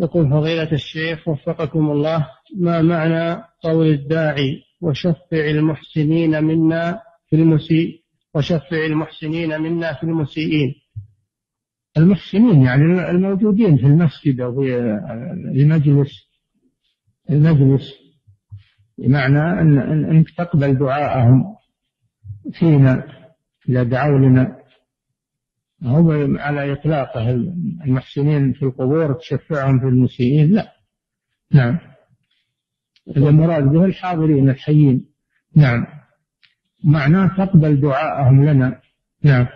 يقول فضيلة الشيخ وفقكم الله ما معنى قول الداعي وشفع المحسنين منا في المسيء؟ وشفع المحسنين منا في المسيئين. المحسنين يعني الموجودين في المسجد أو في المجلس. المجلس. بمعنى أن أنك تقبل دعاءهم فينا إذا دعوا لنا. هو على إطلاقه المحسنين في القبور تشفعهم في المسيئين؟ لا. نعم. المراد به الحاضرين الحيين. نعم. معناه تقبل دعاءهم لنا. نعم.